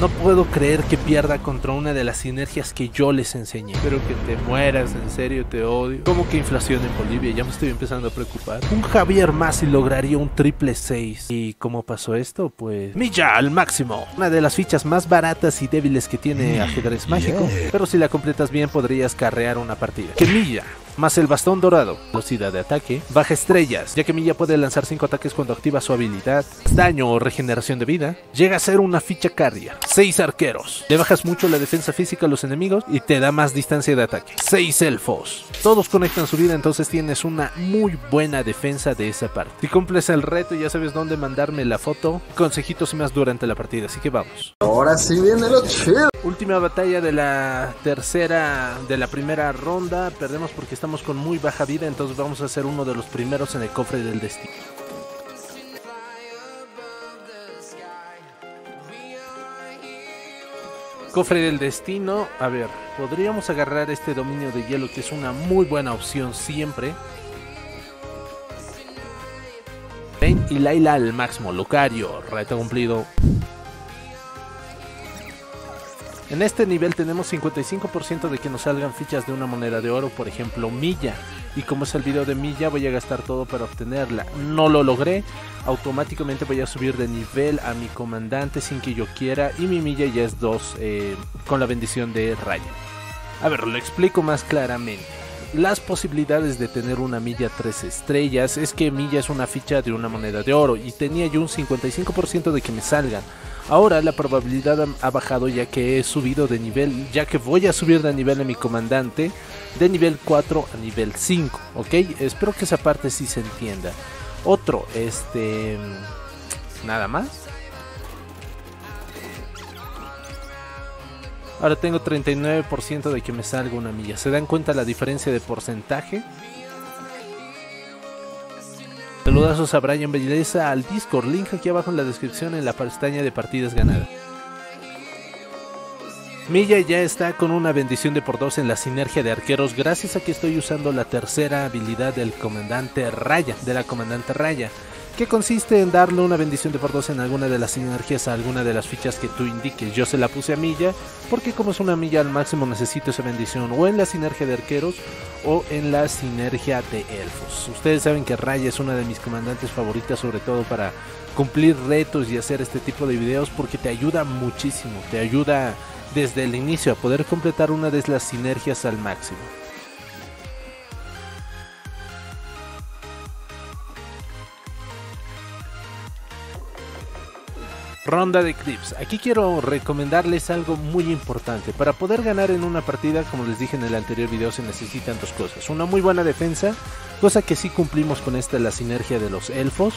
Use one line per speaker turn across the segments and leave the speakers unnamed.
No puedo creer que pierda contra una de las sinergias que yo les enseñé. Espero que te mueras, en serio te odio. ¿Cómo que inflación en Bolivia? Ya me estoy empezando a preocupar. Un Javier más y lograría un triple 6. ¿Y cómo pasó esto? Pues... Milla al máximo. Una de las fichas más baratas y débiles que tiene ajedrez mágico. Pero si la completas bien podrías carrear una partida. Que Milla más el bastón dorado, velocidad de ataque, baja estrellas, ya que Milla puede lanzar 5 ataques cuando activa su habilidad, daño o regeneración de vida, llega a ser una ficha cardia, 6 arqueros, le bajas mucho la defensa física a los enemigos y te da más distancia de ataque, 6 elfos, todos conectan su vida entonces tienes una muy buena defensa de esa parte. Si cumples el reto ya sabes dónde mandarme la foto, consejitos y más durante la partida, así que vamos.
Ahora sí viene lo chido.
Última batalla de la tercera, de la primera ronda, perdemos porque estamos con muy baja vida, entonces vamos a ser uno de los primeros en el cofre del destino. Cofre del destino, a ver, podríamos agarrar este dominio de hielo que es una muy buena opción siempre. Ven y Laila al máximo, Lucario, reto cumplido. En este nivel tenemos 55% de que nos salgan fichas de una moneda de oro, por ejemplo milla. Y como es el video de milla voy a gastar todo para obtenerla. No lo logré, automáticamente voy a subir de nivel a mi comandante sin que yo quiera y mi milla ya es 2 eh, con la bendición de Raya. A ver, lo explico más claramente. Las posibilidades de tener una milla 3 estrellas es que milla es una ficha de una moneda de oro y tenía yo un 55% de que me salgan. Ahora la probabilidad ha bajado ya que he subido de nivel, ya que voy a subir de nivel a mi comandante de nivel 4 a nivel 5, ¿ok? Espero que esa parte sí se entienda. Otro, este... Nada más. Ahora tengo 39% de que me salga una milla. ¿Se dan cuenta la diferencia de porcentaje? Saludazos a Brian Belleza al Discord, link aquí abajo en la descripción en la pestaña de partidas ganadas. Milla ya está con una bendición de por dos en la sinergia de arqueros gracias a que estoy usando la tercera habilidad del comandante Raya, de la comandante Raya que consiste en darle una bendición de por dos en alguna de las sinergias a alguna de las fichas que tú indiques. Yo se la puse a Milla porque como es una milla al máximo necesito esa bendición o en la sinergia de arqueros o en la sinergia de elfos. Ustedes saben que Raya es una de mis comandantes favoritas sobre todo para cumplir retos y hacer este tipo de videos porque te ayuda muchísimo, te ayuda desde el inicio a poder completar una de las sinergias al máximo. Ronda de clips. Aquí quiero recomendarles algo muy importante. Para poder ganar en una partida, como les dije en el anterior video, se necesitan dos cosas. Una muy buena defensa, cosa que sí cumplimos con esta, la sinergia de los elfos.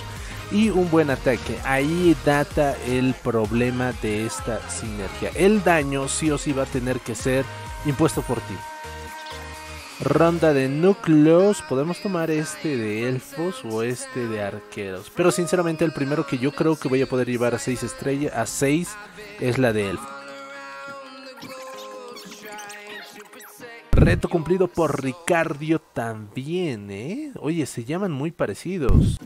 Y un buen ataque. Ahí data el problema de esta sinergia. El daño sí o sí va a tener que ser impuesto por ti ronda de núcleos. Podemos tomar este de elfos o este de arqueros. Pero sinceramente el primero que yo creo que voy a poder llevar a 6 estrellas, a 6 es la de elfos. Reto cumplido por Ricardio también, ¿eh? Oye, se llaman muy parecidos.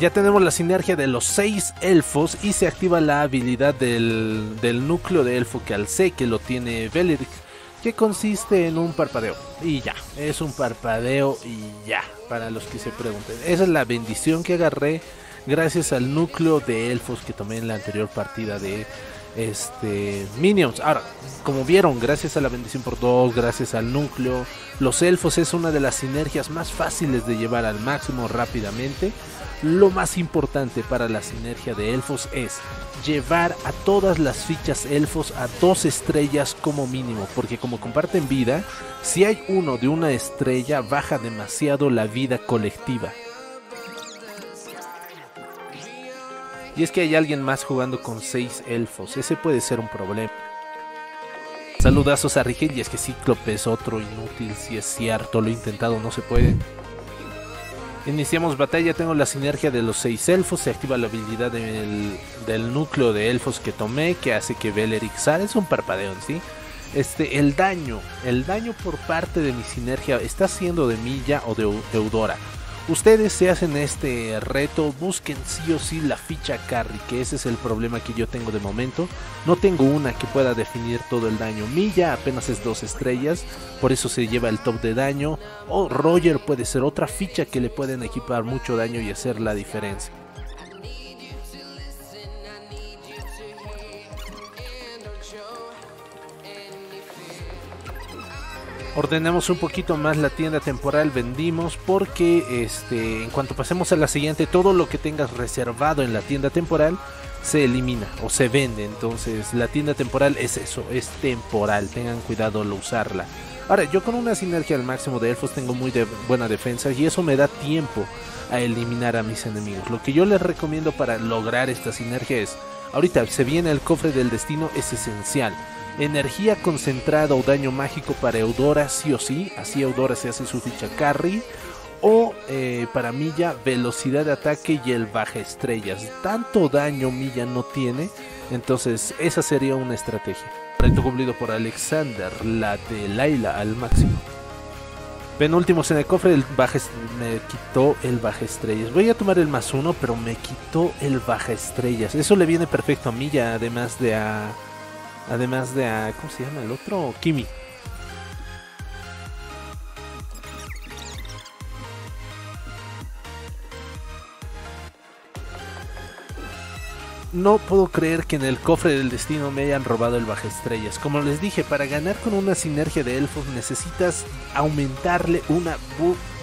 Ya tenemos la sinergia de los seis elfos y se activa la habilidad del, núcleo de elfo que al que lo tiene Beleric, que consiste en un parpadeo. Y ya, es un parpadeo y ya, para los que se pregunten. Esa es la bendición que agarré gracias al núcleo de elfos que tomé en la anterior partida de este Minions. Ahora, como vieron, gracias a la bendición por dos, gracias al núcleo, los elfos es una de las sinergias más fáciles de llevar al máximo rápidamente. Lo más importante para la sinergia de elfos es llevar a todas las fichas elfos a dos estrellas como mínimo, porque como comparten vida, si hay uno de una estrella baja demasiado la vida colectiva. Y es que hay alguien más jugando con seis elfos, ese puede ser un problema. Saludazos a Rigel y es que Cíclope es otro inútil, si es cierto, lo he intentado, no se puede. Iniciamos batalla, tengo la sinergia de los seis elfos, se activa la habilidad del, núcleo de elfos que tomé, que hace que Beleric sale, es un parpadeo sí. Este, el daño, el daño por parte de mi sinergia está siendo de Milla o de Eudora. Ustedes se hacen este reto, busquen sí o sí la ficha carry, que ese es el problema que yo tengo de momento. No tengo una que pueda definir todo el daño. Milla apenas es dos estrellas, por eso se lleva el top de daño. O Roger puede ser otra ficha que le pueden equipar mucho daño y hacer la diferencia. Ordenamos un poquito más la tienda temporal, vendimos porque este, en cuanto pasemos a la siguiente, todo lo que tengas reservado en la tienda temporal se elimina o se vende. Entonces la tienda temporal es eso, es temporal, tengan cuidado al usarla. Ahora, yo con una sinergia al máximo de elfos tengo muy buena defensa y eso me da tiempo a eliminar a mis enemigos. Lo que yo les recomiendo para lograr esta sinergia es, ahorita se viene el cofre del destino, es esencial energía concentrada o daño mágico para Eudora sí o sí, así Eudora se hace su ficha carry, o eh, para Milla velocidad de ataque y el baja estrellas. Tanto daño Milla no tiene, entonces esa sería una estrategia. Reto cumplido por Alexander, la de Laila al máximo. Penúltimos en el cofre, el baja, me quitó el baja estrellas. Voy a tomar el más uno, pero me quitó el baja estrellas. Eso le viene perfecto a Milla, además de a Además de a. ¿Cómo se llama el otro? Kimi. No puedo creer que en el cofre del destino me hayan robado el baja estrellas. Como les dije, para ganar con una sinergia de elfos necesitas aumentarle una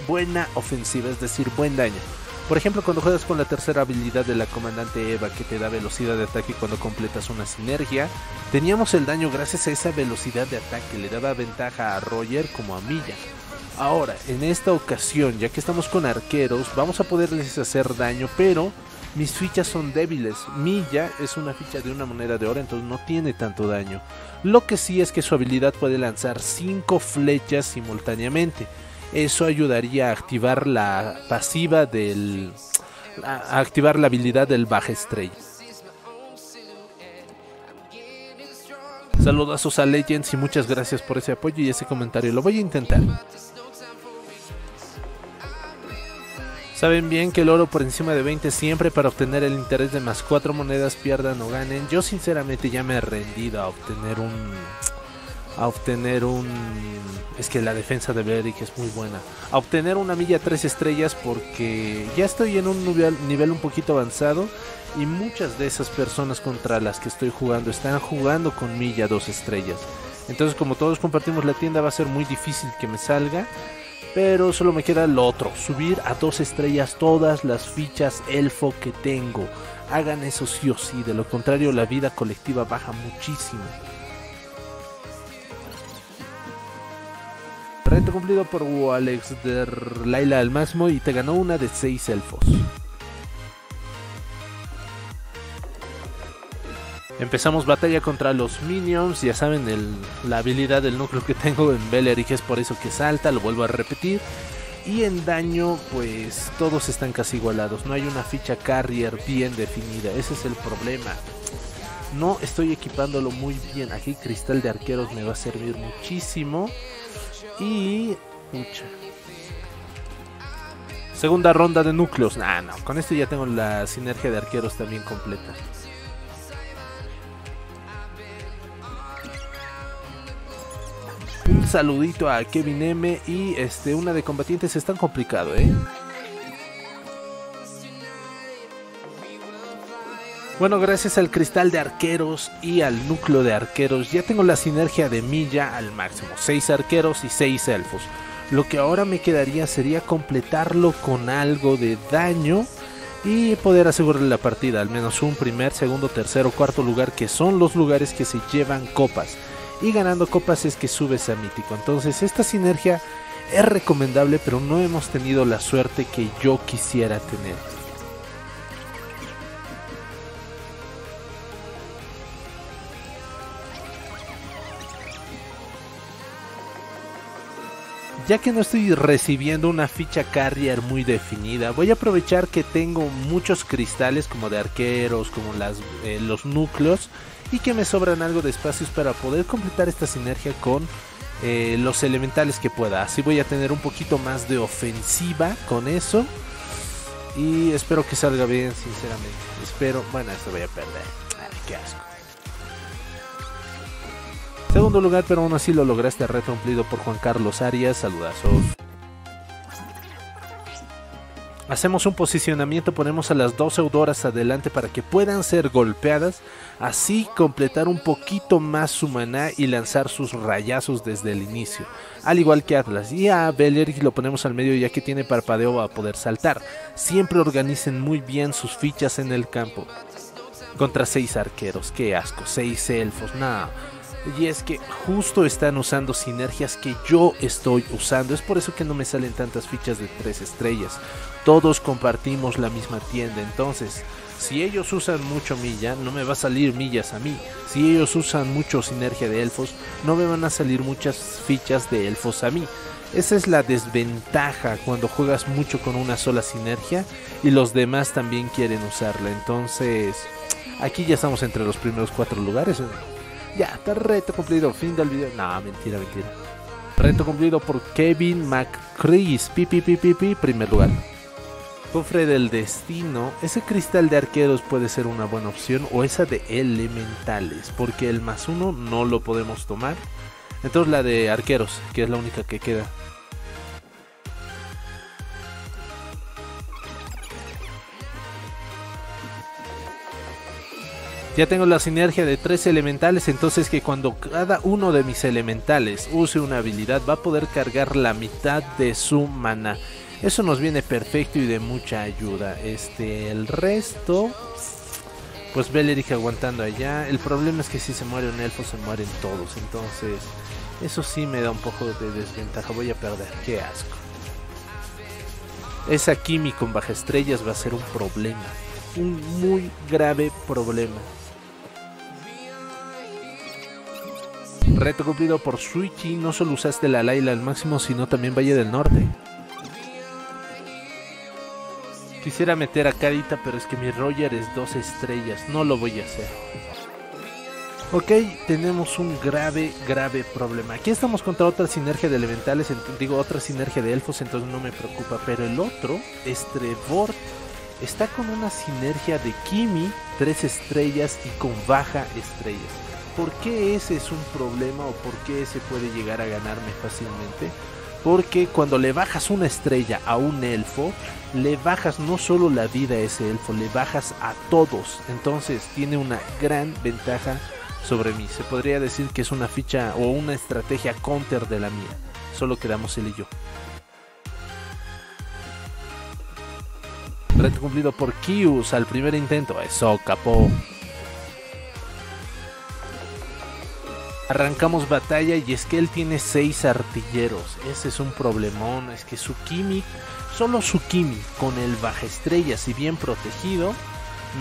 buena ofensiva, es decir, buen daño. Por ejemplo, cuando juegas con la tercera habilidad de la comandante Eva que te da velocidad de ataque cuando completas una sinergia, teníamos el daño gracias a esa velocidad de ataque, le daba ventaja a Roger como a Milla. Ahora, en esta ocasión, ya que estamos con arqueros, vamos a poderles hacer daño, pero mis fichas son débiles. Milla es una ficha de una moneda de oro, entonces no tiene tanto daño. Lo que sí es que su habilidad puede lanzar 5 flechas simultáneamente. Eso ayudaría a activar la pasiva del. a activar la habilidad del baja estrella. Saludos a Legends y muchas gracias por ese apoyo y ese comentario. Lo voy a intentar. Saben bien que el oro por encima de 20 siempre para obtener el interés de más 4 monedas pierdan o ganen. Yo sinceramente ya me he rendido a obtener un a obtener un... Es que la defensa de Beric es muy buena. A obtener una milla 3 estrellas porque ya estoy en un nivel, un poquito avanzado y muchas de esas personas contra las que estoy jugando están jugando con milla 2 estrellas. Entonces como todos compartimos la tienda va a ser muy difícil que me salga. Pero solo me queda lo otro, subir a 2 estrellas todas las fichas elfo que tengo. Hagan eso sí o sí, de lo contrario la vida colectiva baja muchísimo. Reto cumplido por Alex de Laila al máximo y te ganó una de 6 elfos. Empezamos batalla contra los minions, ya saben la habilidad del núcleo que tengo en Beleric es por eso que salta, lo vuelvo a repetir. Y en daño, pues todos están casi igualados, no hay una ficha carrier bien definida, ese es el problema. No estoy equipándolo muy bien, aquí cristal de arqueros me va a servir muchísimo. Y. Pucha. Segunda ronda de núcleos. Nah, no. Con esto ya tengo la sinergia de arqueros también completa. Un saludito a Kevin M. Y este, una de combatientes es tan complicado, ¿eh? Bueno, gracias al cristal de arqueros y al núcleo de arqueros, ya tengo la sinergia de milla al máximo. 6 arqueros y 6 elfos. Lo que ahora me quedaría sería completarlo con algo de daño y poder asegurarle la partida, al menos un primer, segundo, tercero, cuarto lugar, que son los lugares que se llevan copas. Y ganando copas es que subes a mítico. Entonces esta sinergia es recomendable, pero no hemos tenido la suerte que yo quisiera tener. Ya que no estoy recibiendo una ficha carrier muy definida, voy a aprovechar que tengo muchos cristales como de arqueros, como eh, los núcleos, y que me sobran algo de espacios para poder completar esta sinergia con eh, los elementales que pueda. Así voy a tener un poquito más de ofensiva con eso. Y espero que salga bien, sinceramente. Espero. Bueno, esto voy a perder. Ay, qué asco. Segundo lugar, pero aún así lo lograste reto cumplido por Juan Carlos Arias. Saludazos. Hacemos un posicionamiento, ponemos a las dos eudoras adelante para que puedan ser golpeadas, así completar un poquito más su maná y lanzar sus rayazos desde el inicio. Al igual que Atlas. Y a Beleric lo ponemos al medio ya que tiene parpadeo a poder saltar. Siempre organicen muy bien sus fichas en el campo. Contra seis arqueros, qué asco, seis elfos, nada. Y es que justo están usando sinergias que yo estoy usando. Es por eso que no me salen tantas fichas de 3 estrellas. Todos compartimos la misma tienda. Entonces, si ellos usan mucho milla, no me va a salir millas a mí. Si ellos usan mucho sinergia de elfos, no me van a salir muchas fichas de elfos a mí. Esa es la desventaja cuando juegas mucho con una sola sinergia y los demás también quieren usarla. Entonces, aquí ya estamos entre los primeros cuatro lugares. Ya, está reto cumplido. Fin del video. No, mentira, mentira. Reto cumplido por Kevin McCrees. Pi, pi, pi, pi, primer lugar. Cofre del destino. Ese cristal de arqueros puede ser una buena opción. O esa de elementales. Porque el más uno no lo podemos tomar. Entonces la de arqueros, que es la única que queda. Ya tengo la sinergia de tres elementales, entonces que cuando cada uno de mis elementales use una habilidad va a poder cargar la mitad de su mana. Eso nos viene perfecto y de mucha ayuda. Este, el resto, pues Beleric aguantando allá. El problema es que si se muere un elfo se mueren todos, entonces eso sí me da un poco de desventaja. Voy a perder, qué asco. Esa Kimi con baja estrellas va a ser un problema, un muy grave problema. Reto cumplido por Suichi, no solo usaste la Laila al máximo, sino también Valle del Norte. Quisiera meter a Kadita, pero es que mi Roger es dos estrellas, no lo voy a hacer. Ok, tenemos un grave, grave problema. Aquí estamos contra otra sinergia de elementales, digo otra sinergia de elfos, entonces no me preocupa. Pero el otro, Estrevort, está con una sinergia de Kimi, tres estrellas y con baja estrellas. ¿Por qué ese es un problema o por qué ese puede llegar a ganarme fácilmente? Porque cuando le bajas una estrella a un elfo, le bajas no solo la vida a ese elfo, le bajas a todos. Entonces tiene una gran ventaja sobre mí. Se podría decir que es una ficha o una estrategia counter de la mía. Solo quedamos él y yo. Reto cumplido por Kius al primer intento. Eso, capó. Arrancamos batalla y es que él tiene 6 artilleros. Ese es un problemón. Es que su Kimi, solo su Kimi con el baja estrella, si bien protegido,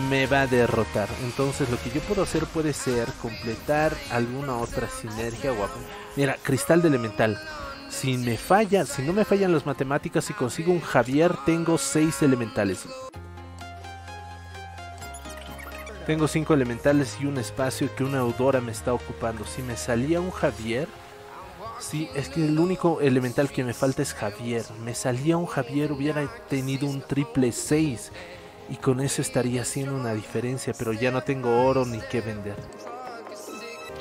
me va a derrotar. Entonces lo que yo puedo hacer puede ser completar alguna otra sinergia. Guapo. Mira, cristal de elemental. Si me falla, si no me fallan las matemáticas y consigo un Javier, tengo 6 elementales. Tengo cinco elementales y un espacio que una Eudora me está ocupando. Si me salía un Javier, sí, es que el único elemental que me falta es Javier. Me salía un Javier, hubiera tenido un triple 6 y con eso estaría haciendo una diferencia, pero ya no tengo oro ni que vender.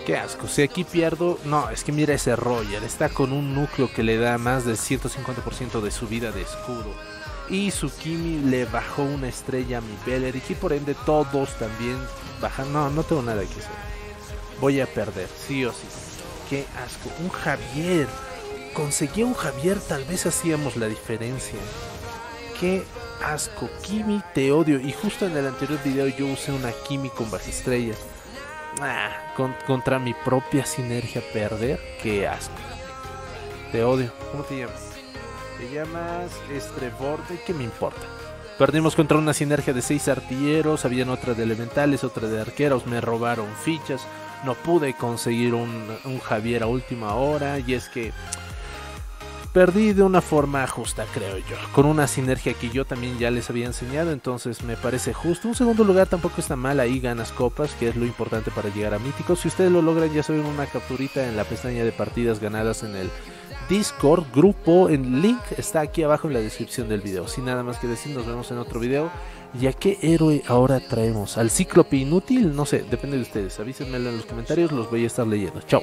Qué asco, si aquí pierdo, no, es que mira ese Roger, está con un núcleo que le da más del 150% de su vida de escudo y Tsukimi le bajó una estrella a mi Beleric y por ende todos también bajan. No, no tengo nada que hacer. Voy a perder, sí o sí. Qué asco. Un Javier. Conseguí un Javier, tal vez hacíamos la diferencia. Qué asco. Kimi, te odio. Y justo en el anterior video yo usé una Kimi con baja estrella. Ah, contra mi propia sinergia perder. Qué asco. Te odio. ¿Cómo te llamas? Te llamas Estrevorde, ¿qué me importa? Perdimos contra una sinergia de seis artilleros, habían otra de elementales, otra de arqueros, me robaron fichas, no pude conseguir un, un Javier a última hora y es que perdí de una forma justa, creo yo, con una sinergia que yo también ya les había enseñado, entonces me parece justo. Un segundo lugar tampoco está mal, ahí ganas copas, que es lo importante para llegar a míticos. Si ustedes lo logran, ya saben una capturita en la pestaña de partidas ganadas en el Discord, grupo, en link está aquí abajo en la descripción del video. Sin nada más que decir, nos vemos en otro video. ¿Y a qué héroe ahora traemos? ¿Al cíclope inútil? No sé, depende de ustedes. Avísenmelo en los comentarios, los voy a estar leyendo. Chao.